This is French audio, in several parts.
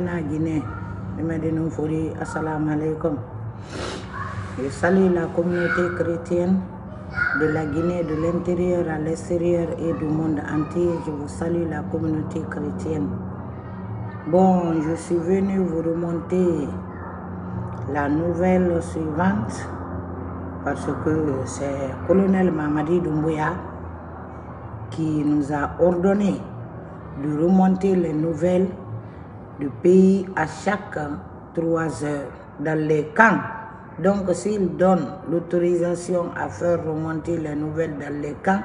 Ghana, Guinée, Medina Fouri, assalamu alaikum. Je salue la communauté chrétienne de la Guinée, de l'intérieur à l'extérieur et du monde entier. Je vous salue la communauté chrétienne. Bon, je suis venu vous remonter la nouvelle suivante parce que c'est colonel Mamadi Doumbouya qui nous a ordonné de remonter les nouvelles du pays à chaque trois heures dans les camps. Donc s'il donne l'autorisation à faire remonter les nouvelles dans les camps,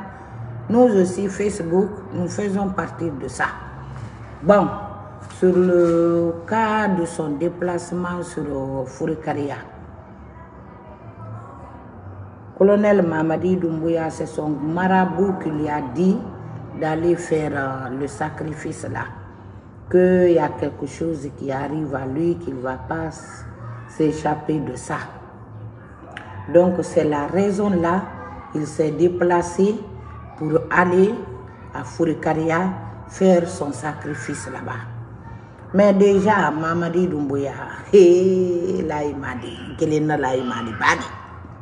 nous aussi, Facebook, nous faisons partie de ça. Bon, sur le cas de son déplacement sur Fourikaria, colonel Mamadi Doumbouya, c'est son marabout qui lui a dit d'aller faire euh, le sacrifice là. Qu'il y a quelque chose qui arrive à lui, qu'il ne va pas s'échapper de ça. Donc c'est la raison là, il s'est déplacé pour aller à Fourikaria faire son sacrifice là-bas. Mais déjà, Mamadi Doumbouya, hé, là il m'a dit, qu'il est là, il m'a dit, badi.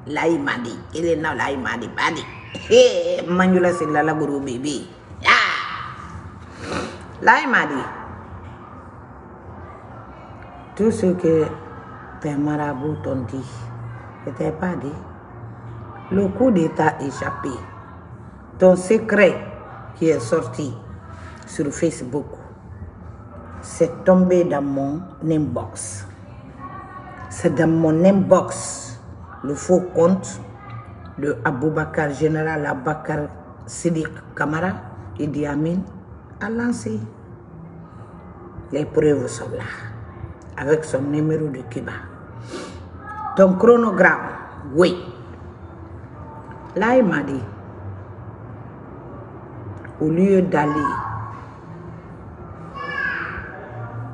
Là il m'a dit, qu'il est là, il m'a dit, badi. Hé, Manjula c'est là, la gourou bébé. Là il m'a dit, tout ce que tes marabouts t'ont dit, t'ai pas dit. Le coup d'État échappé, ton secret qui est sorti sur Facebook, c'est tombé dans mon inbox. C'est dans mon inbox le faux compte de Aboubakar, général Abakar Sidik Kamara, Idi Amin, a lancé. Les preuves sont là, avec son numéro de Kiba. Ton chronogramme, oui. Là, il m'a dit, au lieu d'aller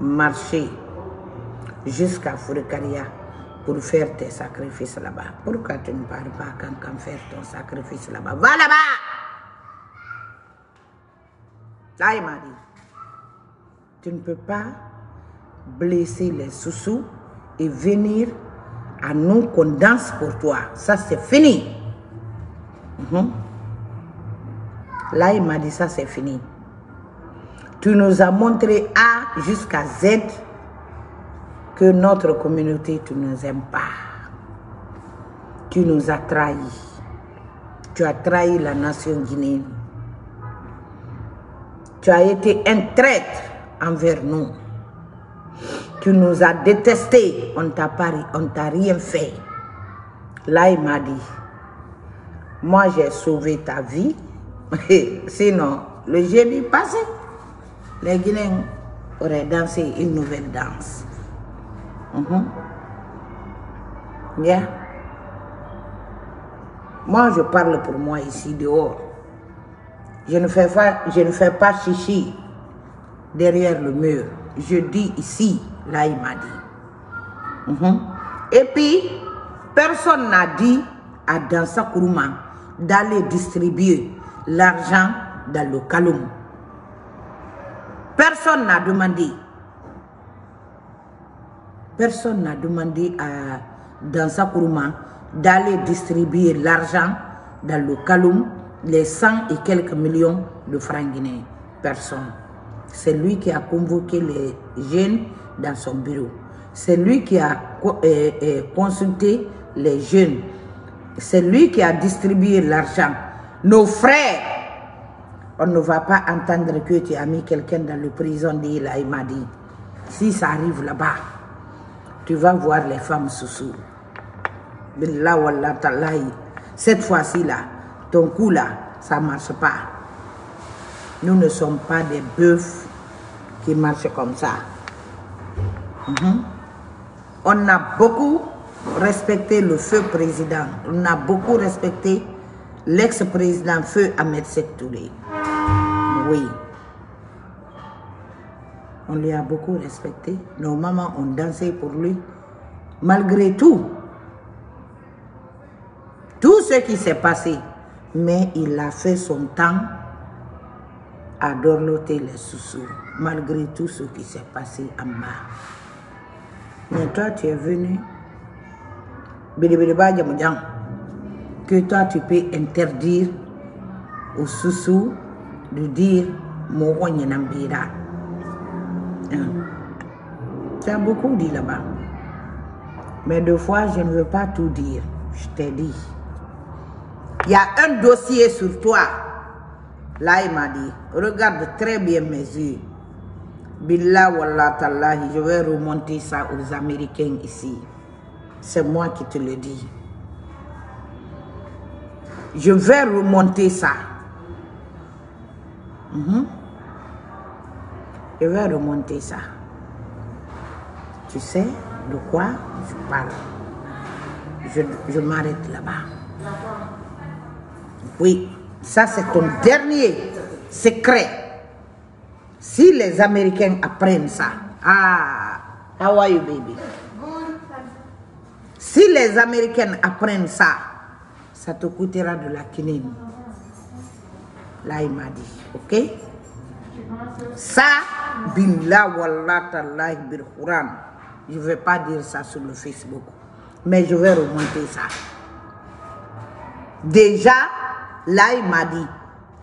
marcher jusqu'à Fourekaria pour faire tes sacrifices là-bas. Pourquoi tu ne parles pas quand, quand faire ton sacrifice là-bas? Va là-bas Là, il m'a dit, tu ne peux pas blesser les sous-sous et venir à nous qu'on danse pour toi. Ça, c'est fini. Mhm. Là, il m'a dit, ça, c'est fini. Tu nous as montré A jusqu'à Z que notre communauté, tu ne nous aimes pas. Tu nous as trahis. Tu as trahi la nation guinéenne. Tu as été un traître envers nous. Tu nous as détestés. On t'a pas, on t'a rien fait. Là, il m'a dit, moi, j'ai sauvé ta vie. Sinon, le jeudi passé, les Guinéens auraient dansé une nouvelle danse. Yeah. Moi, je parle pour moi ici dehors. Je je ne fais pas chichi derrière le mur. Je dis ici, là il m'a dit. Mhm. Et puis, personne n'a dit à Dansa Kourouma d'aller distribuer l'argent dans le Kaloum. Personne n'a demandé. Personne n'a demandé à Dansa Kourouma d'aller distribuer l'argent dans le Kaloum, les 100 et quelques millions de francs guinéens. Personne. C'est lui qui a convoqué les jeunes dans son bureau. C'est lui qui a euh, euh, consulté les jeunes. C'est lui qui a distribué l'argent. Nos frères, on ne va pas entendre que tu as mis quelqu'un dans le prison il m'a dit. Si ça arrive là-bas, tu vas voir les femmes sous Billah wallah. Cette fois-ci là, ton coup là, ça ne marche pas. Nous ne sommes pas des bœufs qui marchent comme ça. Mhm. On a beaucoup respecté le feu président. On a beaucoup respecté l'ex-président feu Ahmed Touré. Oui. On lui a beaucoup respecté. Nos mamans ont dansé pour lui. Malgré tout, tout ce qui s'est passé, mais il a fait son temps à dorloter les sous malgré tout ce qui s'est passé en bas. Mais toi, tu es venu, que toi, tu peux interdire aux sous de dire Moron Yenambira. Tu as beaucoup dit là-bas. Mais deux fois, je ne veux pas tout dire. Je t'ai dit. Il y a un dossier sur toi. Là, il m'a dit, regarde très bien mes yeux. Billah wallah je vais remonter ça aux Américains ici. C'est moi qui te le dis. Je vais remonter ça. Mhm. Je vais remonter ça. Tu sais de quoi je parle? Je, je m'arrête là-bas. Oui, ça c'est ton dernier secret. Si les Américains apprennent ça, ah, how are you baby? Si les Américains apprennent ça, ça te coûtera de la quinine. Là, il m'a dit, ok? Ça, billah wallah tallahi bil. Je ne vais pas dire ça sur le Facebook, mais je vais remonter ça. Déjà, là, il m'a dit,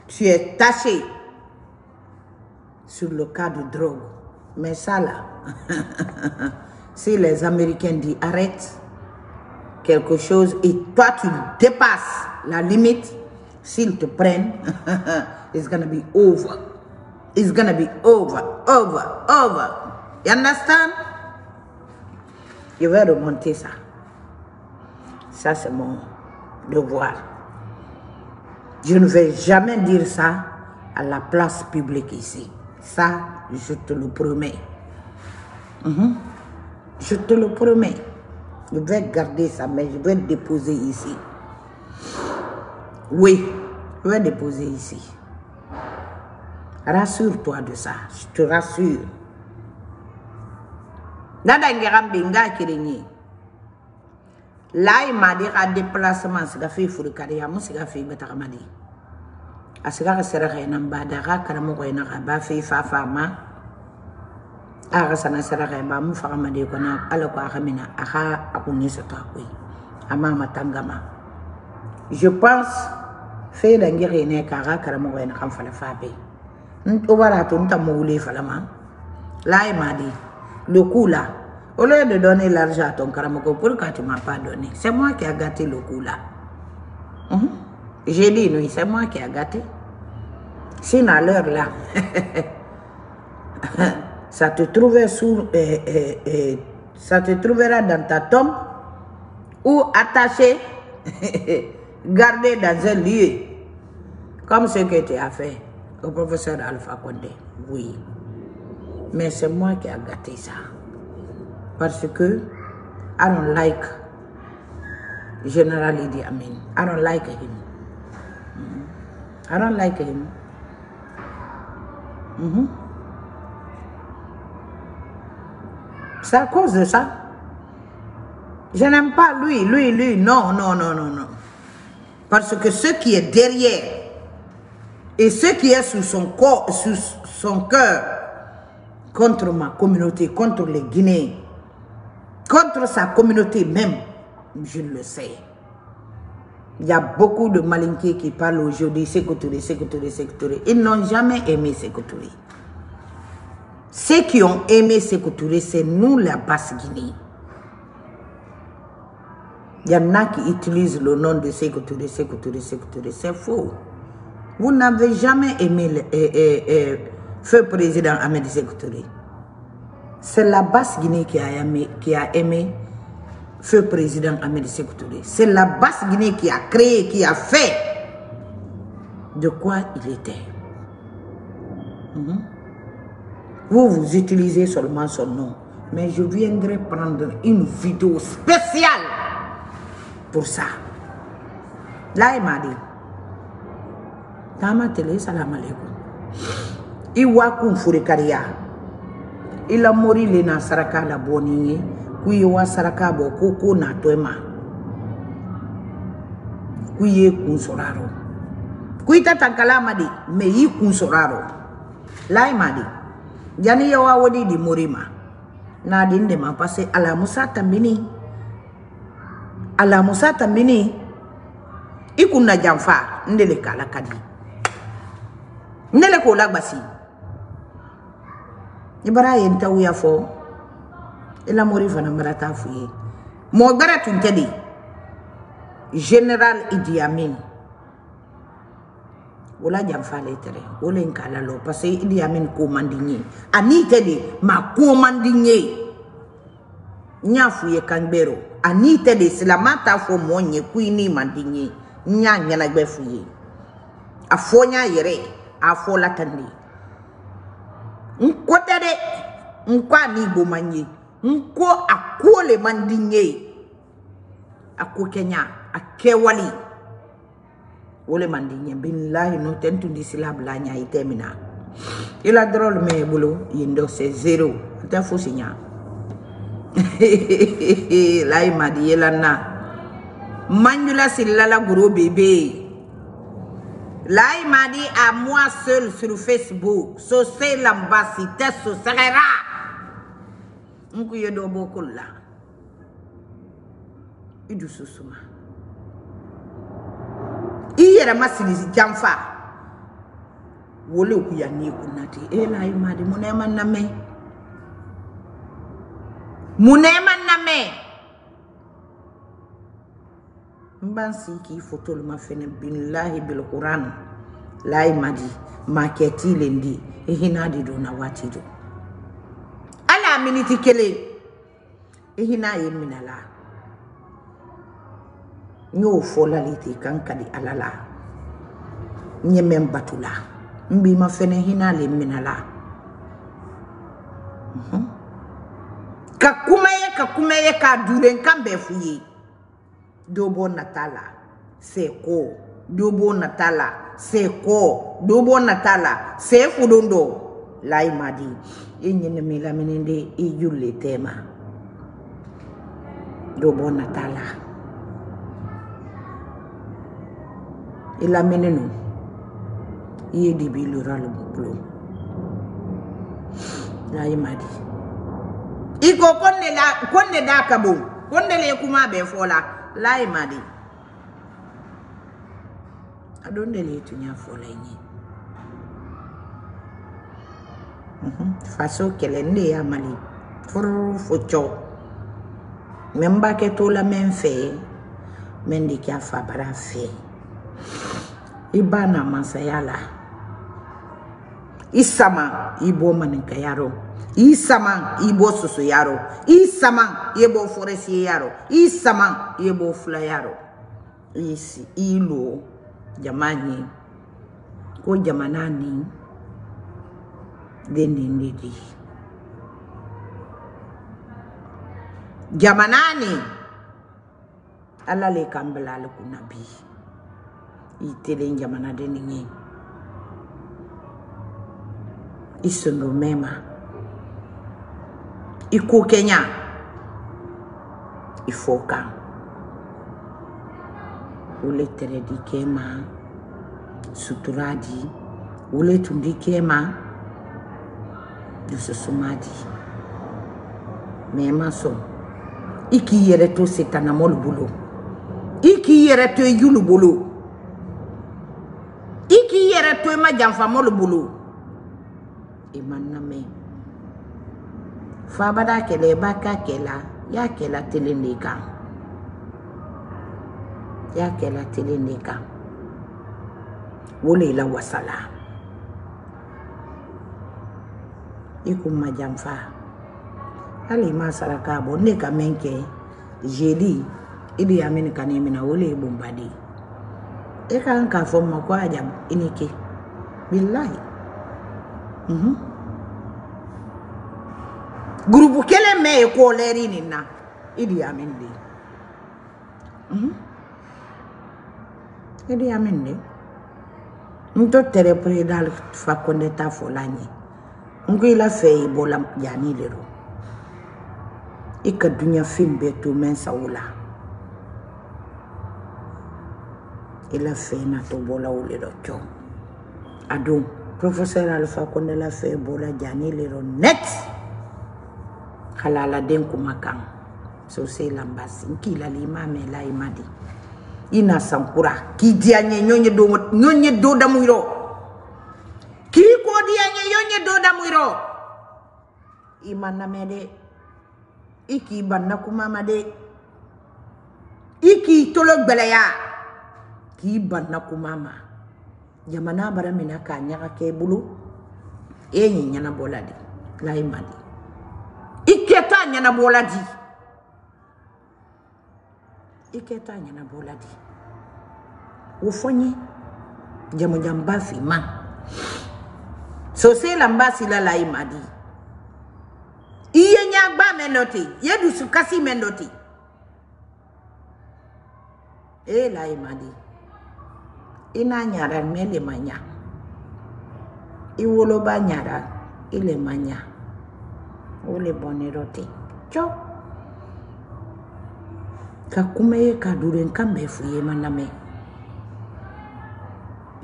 tu es taché sur le cas de drogue. Mais ça, là, si les Américains disent arrête quelque chose et toi, tu dépasses la limite, s'ils te prennent, it's gonna be over. It's gonna be over, over, over. You understand? Je vais remonter ça. Ça, c'est mon devoir. Je ne vais jamais dire ça à la place publique ici. Ça, je te le promets. Mhm. Je te le promets. Je vais garder ça, mais je vais le déposer ici. Oui, je vais déposer ici. Rassure-toi de ça, je te rassure. Nada kirinyi. Là, il m'a dit à déplacement, c'est que fait furukari, à moi, c'est que fait betakamadi. A sera sera nan ba da ga karamo ko ina ba fe fa fa ma a ga sana sera ba mu fa ma de ko na ala ko a mina a ha a ko ni sa ta ko ama matangama je pense fe da ngire ne ka ga karamo ko ina kan fa la fa be bara to mo wule fa la ma là il m'a dit le coup là au lieu de donner l'argent à ton karamoko pourquoi tu m'as pas donné c'est moi qui a gâté le coup là -hmm. j'ai dit oui c'est moi qui a gâté Sinon, à l'heure là, ça te euh, euh, euh, ça te trouvera dans ta tombe ou attaché, gardé dans un lieu, comme ce que tu as fait au professeur Alpha Condé. Oui. Mais c'est moi qui a gâté ça. Parce que I don't like General Idi Amin. I don't like him. I don't like him. Mm -hmm. C'est à cause de ça. Je n'aime pas lui, lui, lui. Non, non, non, non, non. Parce que ce qui est derrière et ce qui est sous son corps, sous son cœur, contre ma communauté, contre les Guinéens, contre sa communauté même, je le sais. Il y a beaucoup de malinqués qui parlent aujourd'hui, Sékou Touré, Sékou Touré, Sékou Touré. Ils n'ont jamais aimé Sékou Touré. Ceux qui ont aimé Sékou Touré, c'est nous, la Basse-Guinée. Il y en a qui utilisent le nom de Sékou Touré, Sékou Touré, Sékou Touré. C'est faux. Vous n'avez jamais aimé le euh, euh, euh, feu président Ahmed Sékou Touré. C'est la Basse-Guinée qui a aimé, qui a aimé feu président Ahmed Touré. C'est la Basse-Guinée qui a créé, qui a fait de quoi il était. Mm -hmm? Vous, vous utilisez seulement son nom. Mais je viendrai prendre une vidéo spéciale pour ça. Là, il m'a dit, Tama télé, salam alaikum. Iwakum furikaria. i la mori le na saraka la bɔ ni ye. K'u ye wa saraka bɔ ko ko natɔ ma k'u ye kun sɔrɔ a rɔ k'u i ta ta kala ma de mɛ i kun sɔrɔ a rɔ layi ma de yanni ye wa wodi di mori ma. N'a di n dɛmɛ parce alamusa tɛmɛni alamusa tɛmɛni i kun na janfa n de le k'ala ka di n le k'o lagbasi i bara ye n taw fɔ i lamori fana mara t'a f'u ye. Mɔgɔ gbɛrɛ tun tɛ de general idi amin. O la janfa ale tɛrɛ o le k'a la lɔ parce que idi amin ko man di n ye. Ani tɛ de ma ko man di n ye. N y'a f'u ye kan gbɛrɛ ani tɛ de silama t'a fɔ mɔɔ ye ko i ni man di n ye. N y'a ɲɛnagwɛ f'u ye. A fɔ n y'a yɛrɛ a fɔ la tan de nkwotere nkwa na igbo manye nkwo akwole mandinye. Akwo kenya akewali wole mandinye. Billahi no tentu disila blanya itemina. Ila drôle me bolo yendo c'est zéro ta fosi nya. Lai madi yela na. Manjula silala guro bebe. Là, il m'a dit à moi seul sur Facebook, so c'est l'ambassadeur, so sera. Nku yedo boko la. Idu susuma. Iyere masili jamfa. Wole ku ya ni kunati. E la il m'a dit munema name. Munema name. n b'an sigi k'i foto olu ma fɛnɛ bilahi bilkuran layi ma di maa kɛ di i na waati don hali miniti kelen i hinɛ ye minɛ la n y'o fɔ lali ten kan ka di ala la n ye la n b'i ma fɛnɛ hinɛ le minɛ la ka kuma ye ka kuma ye ye. dɔ bɔ nata la seko. Dɔ bɔ nata la seko. Dɔ bɔ nata la seku don dɔ layi ma di i ɲinimi lamini de i juru le tɛ ma dɔ bɔ nata la i lamini no i ye dibi lora lobolo layi ma di i ko ko ne la ko ne da ka bon ko ne le kuma bɛɛ fɔ la. laymadi aɗon nder yetuña folayñi mhm. faso kɛlɛ n de y'a mali. Furu fo memba mɛ n b'a kɛ kya la mɛ n fɛ mɛ n de fa bara fɛ i ba na masaya la i isama sama i b'o soso yarɔ isama sama i ye b'o fɔrɛsi ye yarɔ i sama i ye b'o fila yarɔ jama ko jamana ni de nin de di jamana ni ala le kan bila ale kunna bi i telen jamanaden nin ye i sondo iko Kenya. Ifoka ule tere di kema. Sutura di ule tundi kema dususuma di mɛma sɔn i k'i yɛrɛ to setanamɔlu bolo. I k'i yɛrɛ to e yulu bolo. I k'i yɛrɛ to i e ma janfamɔlu bolo. E I ma namɛn fabada kɛlɛ i b'a k'a kɛla y'a kɛla telen de kan y'a kɛla telen de kan o le la wasala. I kun ma janfa hali ma saraka bɔ ne ka mɛn kɛ jeudi idi amini ka ne mina o le ye bonbadi e kan k'a fɔ ma ko a jam i ni ke bilahi mhm gurupu kelen mɛ ye ko lɛri nin na idi amin de idi amin de n to tɛrɛ président fa konde ta fɔ la ɲɛ n ko i la fɛ i bɔla yanni de do i ka duɲa bɛɛ to mɛn sago la i la fɛ le don professeur alpha Kondela fait bola jani lero net halaladen kuma kan so lambasi n kilali i m'a me layi ma di sankura k'i do nyonye do damuyirɔ k'i ko do damuiro. Imana ma iki dɛ banna kuma made. Iki ya. k'i tolo k'i banna kuma ma. Jamana bara mina k'a ɲaga kɛ e nyana de imadi. Iketa iketanya na Iketa iketanya na boladi. Ufonyi. jamu jambasi ma. Sose la mbasi la la imadi. Iye nyagba mendote yedu sukasi mendote. E la imadi. E Ina nyara mele manya. E Iwoloba nyara e ile manya. o le bɔnirɔti tsɔ kakume ye ka ɖu ɖe nkamɛ fu ye ma namɛ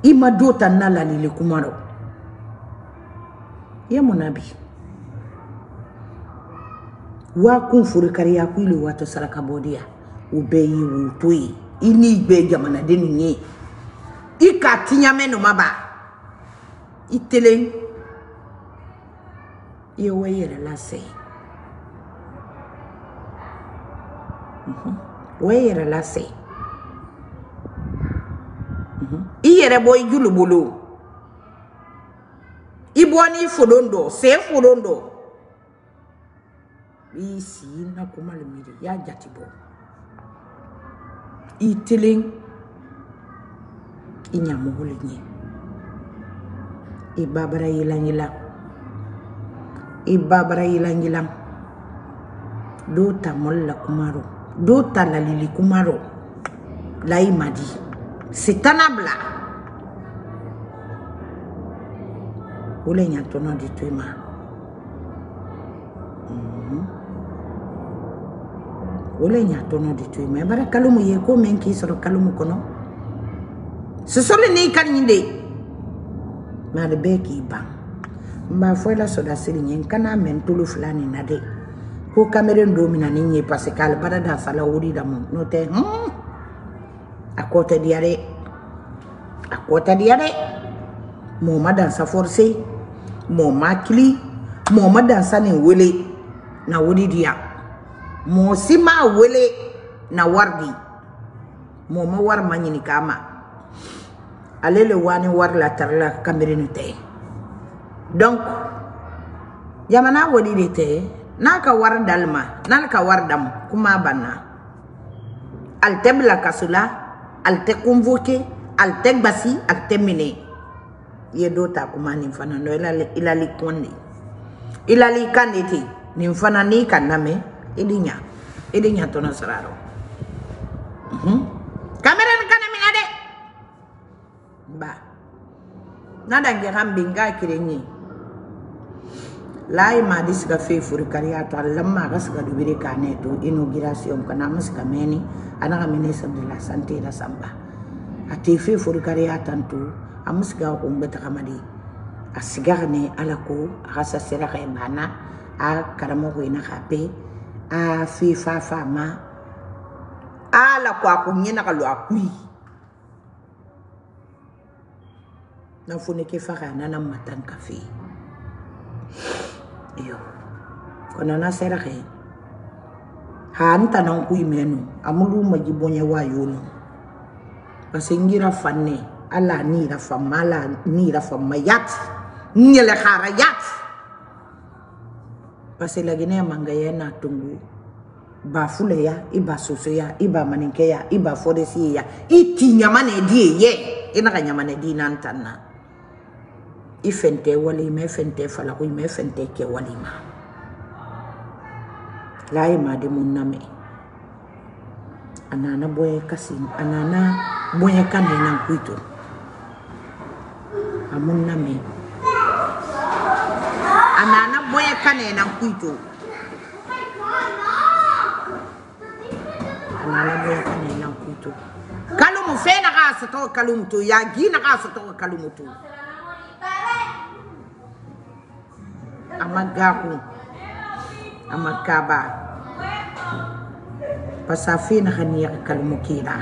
i ma do ta na la lile kuma rɔ ye mɔna bi waa kun fori kari ya ko ile waa saraka bɔ di ya o bɛɛ ye o to ye i n'i bɛɛ jamanaden ninnu ye i ka tiɲamɛ nɔ ma ba i telen i ye wo i yɛrɛ lasɛn wo i yɛrɛ bɔ i julu bolo i bɔ n'i folon dɔ sen folon dɔ i si na kuma le miiri i y'a jati bɔ i telen i ɲamɔgɔ i babara yilan-yilan dɔw ta mɔli la kuma rɔ dɔw ta lalili kuma rɔ layi ma di sitana bila o le ɲa tɔnɔ di to i ma. O le ɲa tɔnɔ di to i ma. I bara kalo mu ye ko min k'i sɔrɔ kalo mu kɔnɔ sosoli n'i ka ɲi de mɛ ale bɛɛ k'i ban n b'a fɔ i la sɔda siri ɲɛ n kana mɛn tolo fila nin na dɛ ko kameren don min na ni ɲɛ parce que alibara da sala de da mu n'o tɛ hmm, a kɔ tɛ diya dɛ a kɔ tɛ diya dɛ mɔɔ ma dansa forcé mɔɔ ma kili mɔɔ ma dansa nin wele na wari diya mɔɔ si m'a wele na wari di mɔɔ ma wari ma ɲini k'a ma ale le wani wari la tari la kamereni tɛ donc jamana wari de tɛ n'a ka wari dali ma n'ale ka kuma banna ale tɛ bila kaso la ale tɛ convoqué ale tɛ gbasi ale tɛ ye dɔ ta kuma nin fana ilali kɔn de ilali kan de ten nin fana n'i ka lamɛn sara rɔ kamereni kana minɛ ba na dange han bin ga kiren yi layi ma di siga fe furi kariya to Allah ma ga siga dubire ka ne to inauguration kana ma siga meni ana ga ministre de la santé da samba. A te fe furi kariya tanto a ma siga ko mbeta kamadi a siga ne ala ko a ga sa sera ga bana a karamo ko ina ka pe a fi fa fa ma ala ko ko nyina ka lo akui na fune ke fa kana na matan kafe iyo kono na sera ke ha anta na ku imenu amulu maji bonye wa yono basengira fanne ala ni ra famala ni ra famayat nyele kharayat parce la gine manga ya na tungu ba fule ya iba soso ya iba maninke ya iba foresi ya. Iti nyamane die ye. Ina ka nyamane di nan tanna i fɛn tɛ walima i fɛn tɛ falako i fɛn tɛ kɛ walima laye maademu name anana boye kasi anana boye kame na kuito amun name anana boye kane na kuito anana boye kane na kuito kalumu fe na ka sato kalumu to ya na ka sato kalumu to amagahu amakaba pasafina haniya kalmukina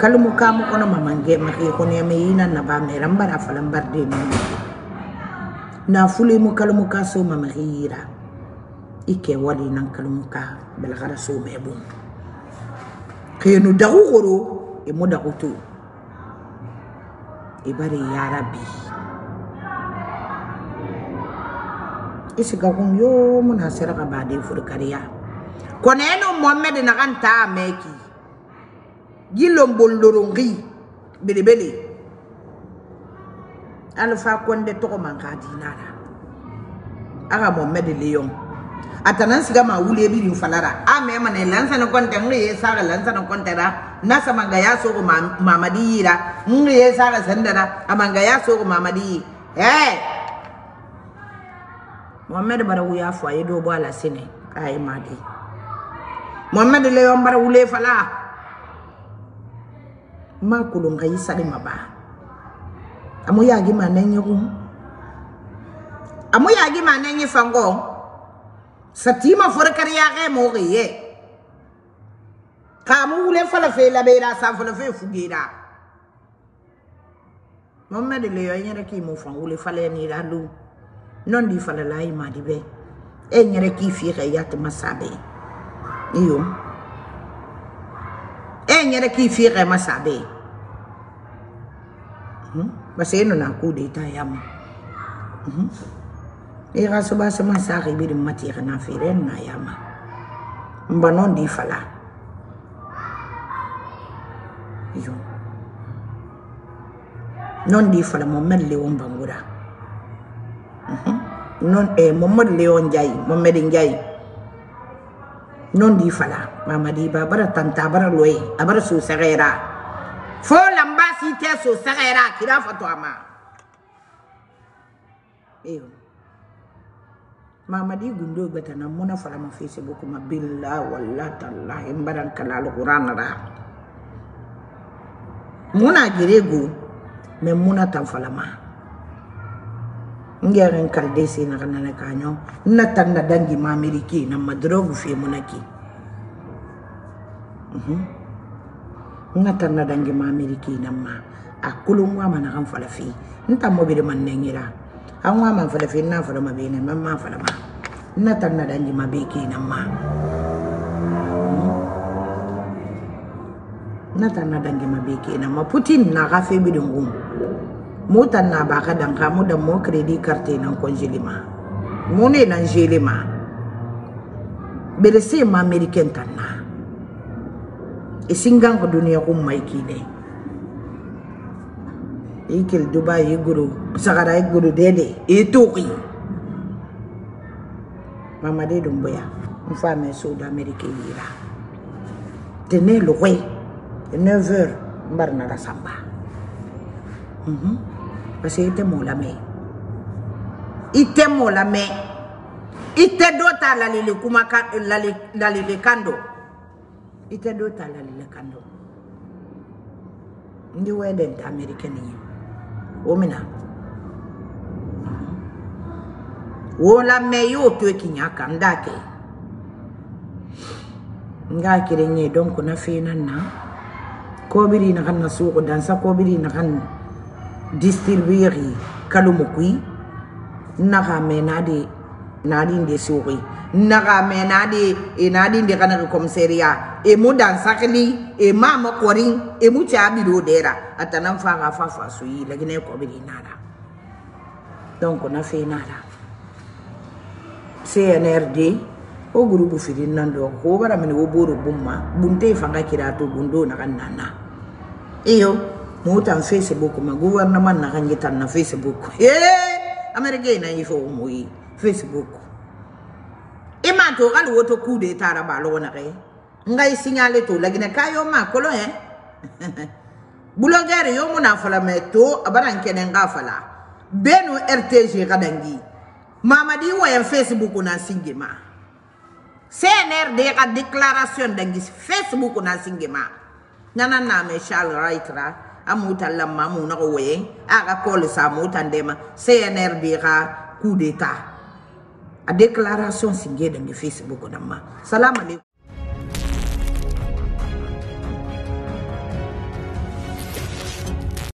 kalmu kamu kono mamange mahi kono ya meina na ba merambara falambar de na fuli mu kalmu kaso mamahira ike wali nan kalmu ka bel so bebun kenu dahu goro e mo dahu to ibari ya rabbi. Isi ga kun yo muna sira ka bade furkariya kono eno muhammad na kan ta meki. Gilon boldorongi bele bele alfa konde to man ka dinara. Aga muhammad leon. Atanan siga ma wule birin falara a me mane lansa na konte ngi ye sara lansa na konte da. Na sama ga ya mamadi yira. Ngi ye sara sandara amanga ya mamadi eh Mohamed bara wuya fo ay do bo ala sene ay ma Mohamed le yon bara wule fala ma kulum kayi sade ma ba. Amu ya gi ma nenye amu ya gi ma nenye fango satima forkar ya ge mo ge ye. Ka mu wule fala fe la be la sa fala fe fugira Mohamed le yon nyere ki mo fango wule fala ni la lu. non di fala la i ma di be. E n k'i fie y'a iyo. E n yɛrɛ k'i fie ka i ma sa bɛ ye parce hmm? que de ta ya ma hmm? e ka soba sama sa ka i de mati na feere e ya ma non di fala. Iyo. Non di fala mo mɛ lewo bangura non e mo mod le on jay mo medin jay non di fala mama di ba bara tanta bara loye abara so sagera fo lamba si te so sagera kira fato ama iyo mamadi gundo beta na muna fala ma facebook ma billah walla tallahi mbaran kala alquran ra muna girego me muna tan fala ma ngeren kalde si na kana na kanyo. Na tan na dangi ma ameriki na madrogu fi munaki mhm. Na tan na dangi ma ameriki na ma akulu ngwa mana kan fala fi nta mo bi de man nengira an wa man fala fi na fala ma bene man ma fala ma. Na tan na danji ma be ki nan ma na tan na dangi ma be ki nan ma. Putin na ga fe bi dungum mu tan na ba ka dan kamu da mu credit card nan konjilima mu ne nan jelima bere sai ma american tan na isingan e ko duniya ko mai kine ikil e dubai iguru e sagara iguru dede ituki mama de dumbuya mfame sud america yira. Tenez le roi 9h mbar na rasamba mhm. mm -hmm. parce que i tɛ mɔɔ lamɛn i tɛ mɔɔ lamɛn i tɛ dɔ ta lalele kumakan lalelekan dɔ i tɛ dɔ ta lalelekan dɔ ndi wende nta american ye. O mina. Mhm. Wo lamɛn i y'o to ye kiɲa kan n d'a kɛ n k'a kelen ye donc na fɛn na. Na kɔbiri naga na sugu dansa kɔbiri naga na distribuer kalo mukui naga mena de nadin de sori naga mena de e nadin de kana komiseria e mu dan sakli e ma ma korin e mu cha bi do dera atanan fa ga fa fa so yi lagine ko bi nada donc na fe nada CNRD o gurubu fidin nan do ko bara mini wo boro bumma bunte fanga kirato bundo na kan nana iyo. mutan facebook ma gouvernement nakanjitan na facebook e américain inayi fo moyi facebook ima to kali woto coup d'état ra ba logo nakaye ngai signalé to lagine ka yo ma kolo hein. Blogueur yo muna fala me to abaran kenen ga fala benu rtg kadangi mamadi wayan facebook na singema cnrd ka déclaration dangi facebook na singema nana name charles right ra amuta lamma mu na woye aga kol sa muta ndema. CNR dira coup d'état. A déclaration singé dans Facebook namma salam alaikum